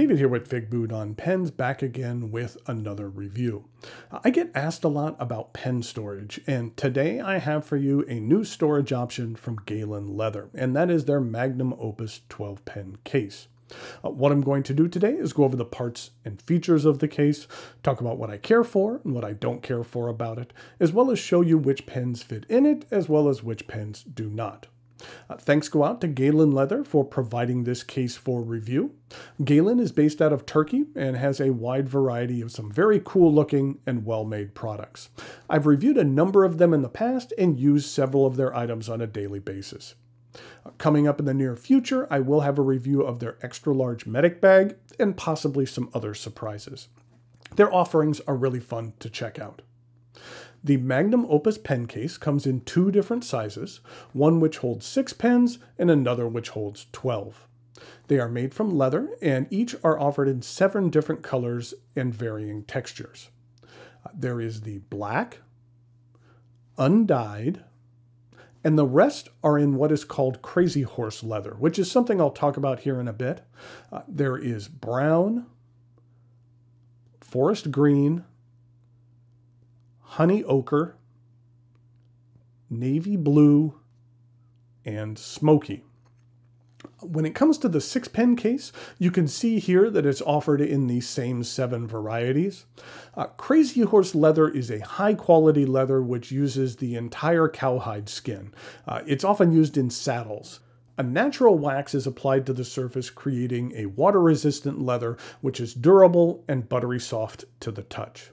David here with Figboot on pens, back again with another review. I get asked a lot about pen storage, and today I have for you a new storage option from Galen Leather, and that is their Magnum Opus 12 pen case. Uh, what I'm going to do today is go over the parts and features of the case, talk about what I care for and what I don't care for about it, as well as show you which pens fit in it, as well as which pens do not. Uh, thanks go out to Galen Leather for providing this case for review. Galen is based out of Turkey and has a wide variety of some very cool looking and well made products. I've reviewed a number of them in the past and used several of their items on a daily basis. Uh, coming up in the near future, I will have a review of their extra large medic bag and possibly some other surprises. Their offerings are really fun to check out. The Magnum Opus pen case comes in two different sizes, one which holds six pens and another which holds 12. They are made from leather and each are offered in seven different colors and varying textures. There is the black, undyed, and the rest are in what is called crazy horse leather, which is something I'll talk about here in a bit. Uh, there is brown, forest green, honey ochre, navy blue, and smoky. When it comes to the six pen case, you can see here that it's offered in the same seven varieties. Uh, Crazy Horse leather is a high quality leather which uses the entire cowhide skin. Uh, it's often used in saddles. A natural wax is applied to the surface, creating a water resistant leather which is durable and buttery soft to the touch.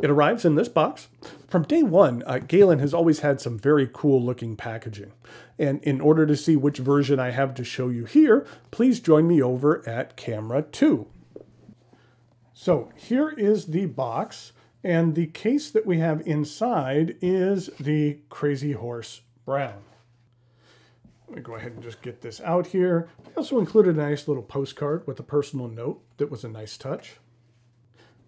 It arrives in this box. From day one, uh, Galen has always had some very cool looking packaging. And in order to see which version I have to show you here, please join me over at camera 2. So here is the box, and the case that we have inside is the Crazy Horse Brown. Let me go ahead and just get this out here. I also included a nice little postcard with a personal note that was a nice touch.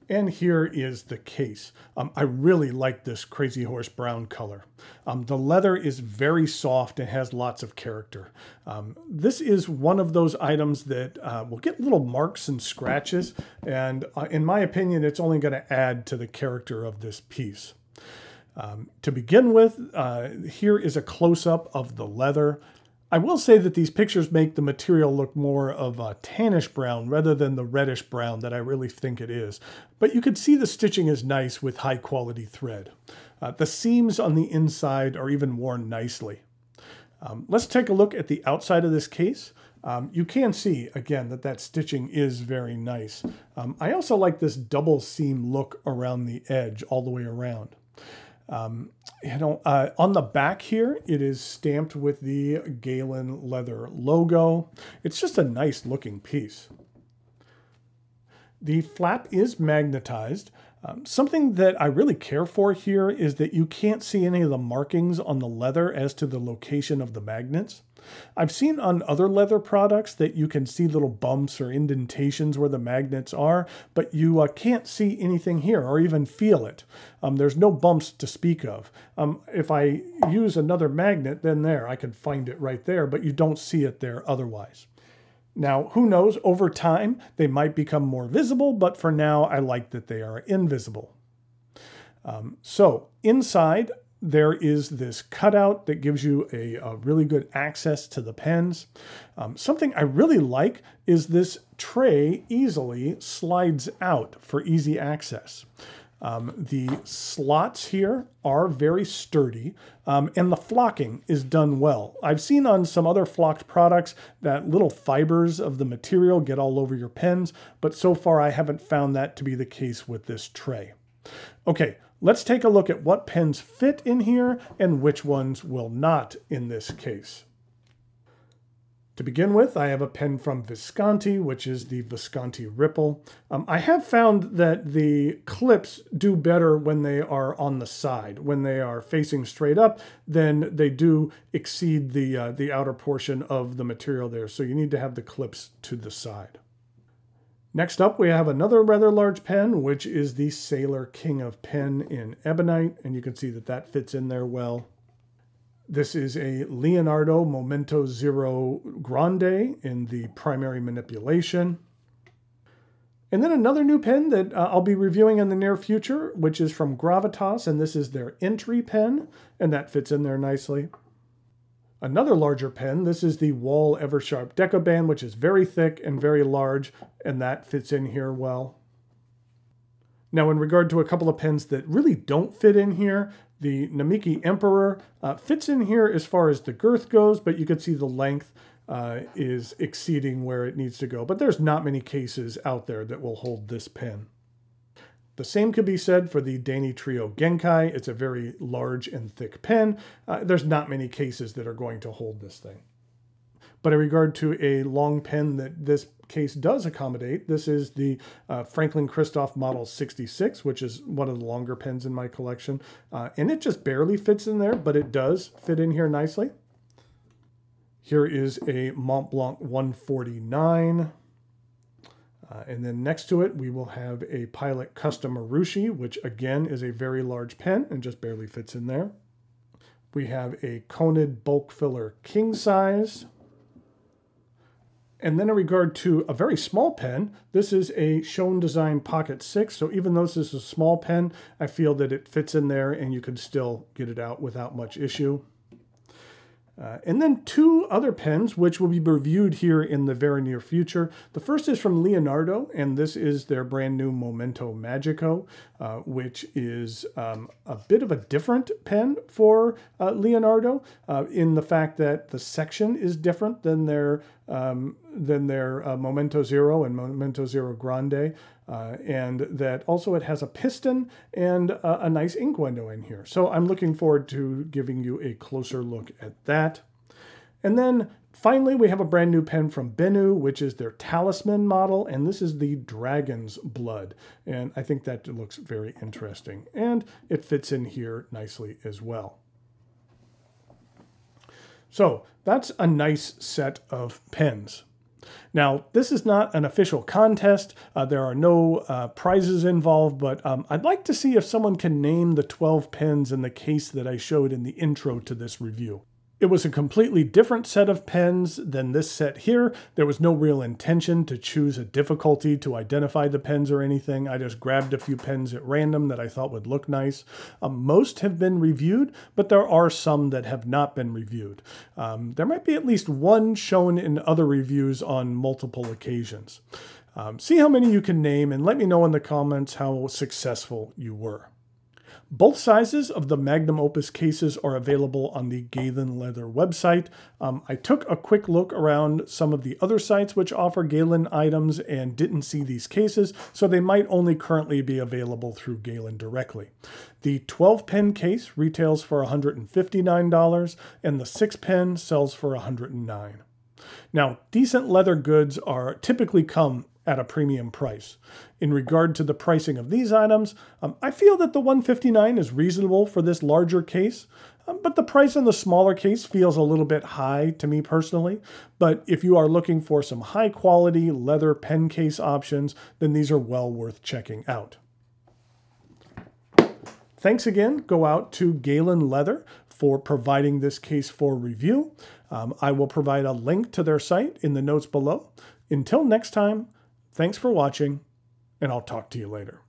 And here is the case. Um, I really like this Crazy Horse brown color. Um, the leather is very soft and has lots of character. Um, this is one of those items that uh, will get little marks and scratches, and uh, in my opinion, it's only going to add to the character of this piece. Um, to begin with, uh, here is a close-up of the leather. I will say that these pictures make the material look more of a tannish brown rather than the reddish brown that I really think it is. But you can see the stitching is nice with high quality thread. Uh, the seams on the inside are even worn nicely. Um, let's take a look at the outside of this case. Um, you can see, again, that that stitching is very nice. Um, I also like this double seam look around the edge all the way around. Um, you know, uh, on the back here, it is stamped with the Galen leather logo. It's just a nice looking piece. The flap is magnetized. Um, something that I really care for here is that you can't see any of the markings on the leather as to the location of the magnets. I've seen on other leather products that you can see little bumps or indentations where the magnets are, but you uh, can't see anything here or even feel it. Um, there's no bumps to speak of. Um, if I use another magnet, then there, I can find it right there, but you don't see it there otherwise. Now, who knows, over time they might become more visible, but for now I like that they are invisible. Um, so inside there is this cutout that gives you a, a really good access to the pens. Um, something I really like is this tray easily slides out for easy access. Um, the slots here are very sturdy um, and the flocking is done well. I've seen on some other flocked products that little fibers of the material get all over your pens, but so far I haven't found that to be the case with this tray. Okay, let's take a look at what pens fit in here and which ones will not in this case. To begin with, I have a pen from Visconti, which is the Visconti Ripple. Um, I have found that the clips do better when they are on the side. When they are facing straight up, then they do exceed the, uh, the outer portion of the material there. So you need to have the clips to the side. Next up, we have another rather large pen, which is the Sailor King of Pen in Ebonite, and you can see that that fits in there well. This is a Leonardo Momento Zero Grande in the primary manipulation. And then another new pen that uh, I'll be reviewing in the near future, which is from Gravitas, and this is their entry pen, and that fits in there nicely. Another larger pen, this is the Wahl Eversharp Decoband, which is very thick and very large, and that fits in here well. Now, in regard to a couple of pens that really don't fit in here, the Namiki Emperor uh, fits in here as far as the girth goes, but you can see the length uh, is exceeding where it needs to go. But there's not many cases out there that will hold this pen. The same could be said for the Danitrio Genkai. It's a very large and thick pen. Uh, there's not many cases that are going to hold this thing. But in regard to a long pen that this case does accommodate, this is the uh, Franklin Christoph Model 66, which is one of the longer pens in my collection. Uh, and it just barely fits in there, but it does fit in here nicely. Here is a Mont Blanc 149. Uh, and then next to it, we will have a Pilot Custom Urushi, which again is a very large pen and just barely fits in there. We have a Conid Bulk Filler King Size. And then in regard to a very small pen, this is a Schon Design Pocket 6. So even though this is a small pen, I feel that it fits in there and you can still get it out without much issue. Uh, and then two other pens, which will be reviewed here in the very near future. The first is from Leonardo, and this is their brand new Momento Magico, uh, which is um, a bit of a different pen for uh, Leonardo uh, in the fact that the section is different than their um, than their uh, Momento Zero and Momento Zero Grande. Uh, and that also it has a piston and a, a nice ink window in here. So I'm looking forward to giving you a closer look at that. And then finally, we have a brand new pen from Benu, which is their Talisman model, and this is the Dragon's Blood. And I think that looks very interesting, and it fits in here nicely as well. So that's a nice set of pens. Now, this is not an official contest. Uh, there are no uh, prizes involved, but um, I'd like to see if someone can name the 12 pens in the case that I showed in the intro to this review. It was a completely different set of pens than this set here. There was no real intention to choose a difficulty to identify the pens or anything. I just grabbed a few pens at random that I thought would look nice. Um, most have been reviewed, but there are some that have not been reviewed. Um, there might be at least one shown in other reviews on multiple occasions. Um, see how many you can name and let me know in the comments how successful you were. Both sizes of the Magnum Opus cases are available on the Galen Leather website. Um, I took a quick look around some of the other sites which offer Galen items and didn't see these cases, so they might only currently be available through Galen directly. The 12 pen case retails for $159 and the 6 pen sells for $109. Now, decent leather goods are typically come at a premium price. In regard to the pricing of these items, um, I feel that the 159 is reasonable for this larger case, um, but the price on the smaller case feels a little bit high to me personally. But if you are looking for some high quality leather pen case options, then these are well worth checking out. Thanks again go out to Galen Leather for providing this case for review. Um, I will provide a link to their site in the notes below. Until next time, Thanks for watching, and I'll talk to you later.